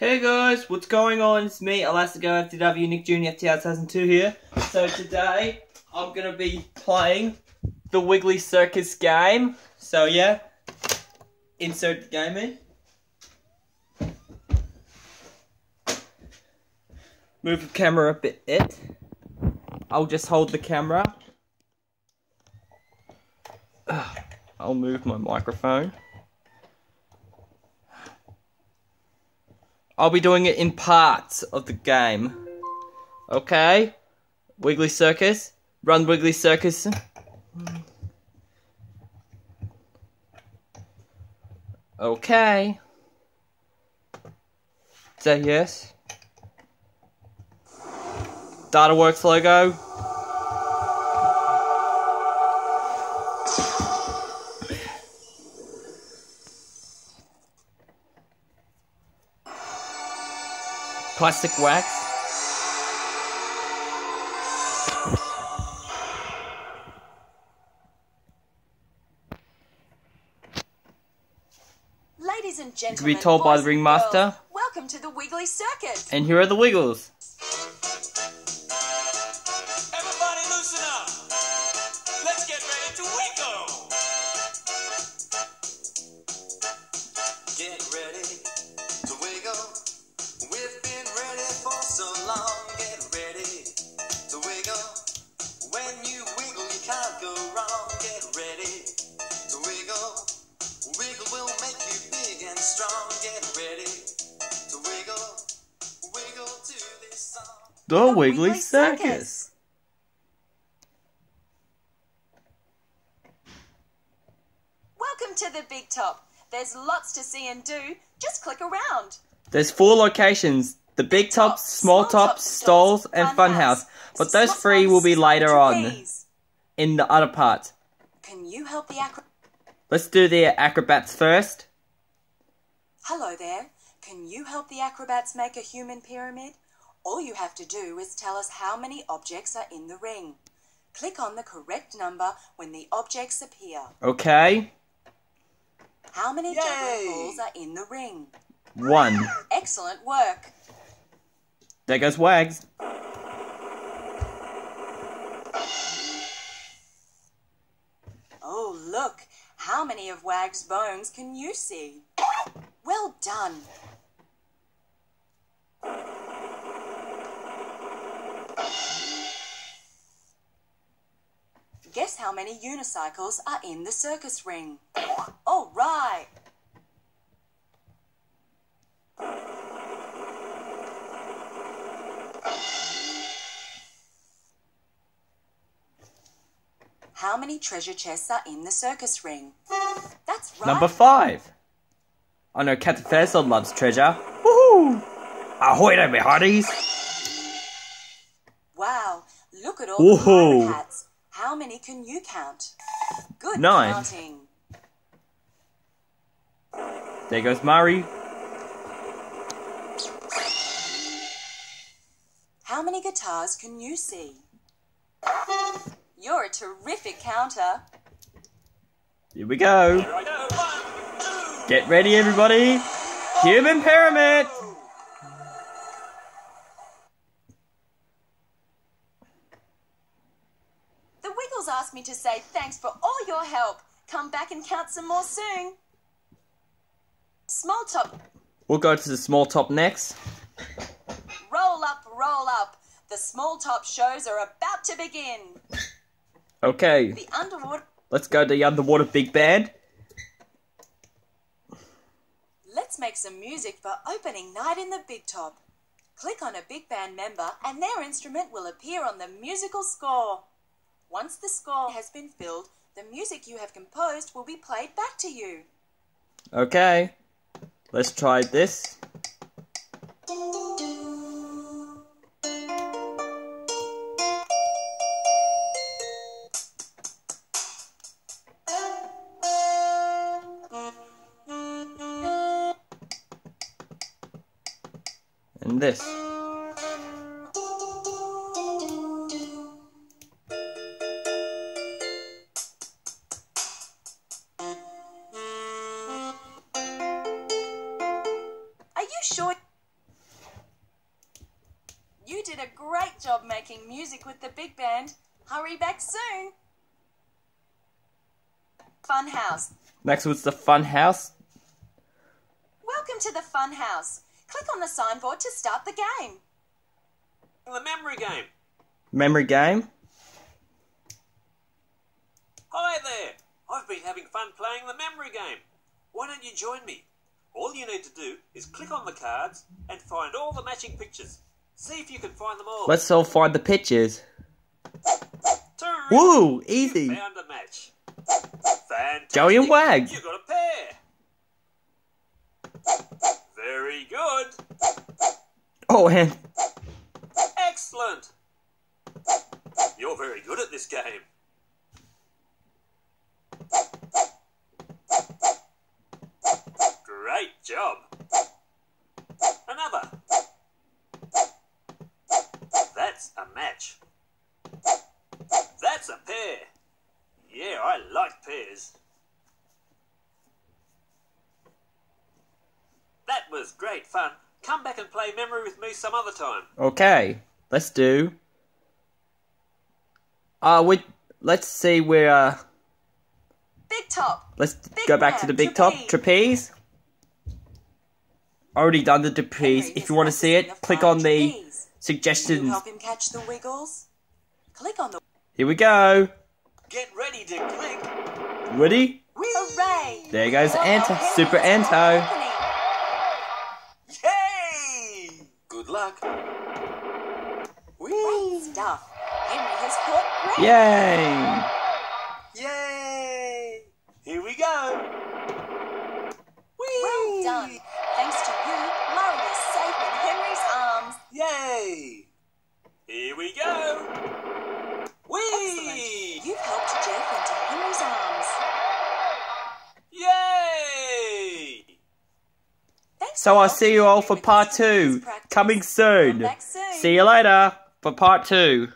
Hey guys, what's going on? It's me, Elastigo FTW Nick Jr. FTR 2002 here. So today, I'm gonna be playing the Wiggly Circus game. So yeah, insert the game in. Move the camera a bit. It. I'll just hold the camera. I'll move my microphone. I'll be doing it in parts of the game. Okay? Wiggly Circus. Run Wiggly Circus. Okay. Say yes. DataWorks logo. Plastic wax. Ladies and gentlemen, be told by the ringmaster. welcome to the Wiggly Circus. And here are the Wiggles. When you wiggle, you can't go wrong. Get ready to wiggle. Wiggle will make you big and strong. Get ready to wiggle. Wiggle to this song. The, The Wiggly, Wiggly Circus. Circus. Welcome to the Big Top. There's lots to see and do. Just click around. There's four locations. The Big Top, Small Top, Stalls, and Funhouse. But those three will be later on in the other part. Can you help the acro? Let's do the acrobats first. Hello there. Can you help the acrobats make a human pyramid? All you have to do is tell us how many objects are in the ring. Click on the correct number when the objects appear. Okay. How many Yay! juggling balls are in the ring? One. Excellent work. There goes Wags. Oh, look. How many of Wag's bones can you see? Well done. Guess how many unicycles are in the circus ring? All right. How many treasure chests are in the circus ring? That's right. Number five. Oh, I know Captain Feathersword loves treasure. Woohoo! Ahoy there, my hearties! Wow, look at all Whoa. the pirate hats. How many can you count? Good Nine. counting. There goes Murray. How many guitars can you see? You're a terrific counter. Here we go. Here I go. One. Get ready, everybody. Human Pyramid. The Wiggles asked me to say thanks for all your help. Come back and count some more soon. Small top, We'll go to the small top next. roll up, roll up. The small top shows are about to begin. Okay, The underwater. let's go to the underwater big band. Let's make some music for opening night in the Big Top. Click on a big band member and their instrument will appear on the musical score. Once the score has been filled, the music you have composed will be played back to you. Okay, let's try this. And this. Are you sure? You did a great job making music with the big band. Hurry back soon. Fun House. Next was the fun house. Welcome to the Fun House. Click on the signboard to start the game. The memory game. Memory game. Hi there. I've been having fun playing the memory game. Why don't you join me? All you need to do is click on the cards and find all the matching pictures. See if you can find them all. Let's all find the pictures. Terrific. Woo! You Easy. found a match. Fantastic. Joey and Wag. You got a pair. Very good. Oh, and Excellent. You're very good at this game. Great job. Another. That's a match. That's a pair. Yeah, I like pairs. That was great fun. Come back and play memory with me some other time. okay, let's do. Uh, we let's see where. Uh, Big Top. let's Big go back to the man, big top trapeze. trapeze. Already done the trapeze. Henry If you want to see it, click flying on the trapeze. You suggestions. help him catch the wiggles. Click on the Here we go. Get ready to click. Ready? hooray. There goes Wow, Anto, Super got Anto. an opening. Yay! Good luck. Great stuff. Henry has caught great. Yay! Yay! Here we go. Whee! Well done. Thanks to you, Murray is safe in Henry's arms. Yay! Here we go. Whee! Excellent. You've helped Jeff into Henry's arms. Yay! Thanks So I'll see you all for part two coming soon. Soon. See you later for part two.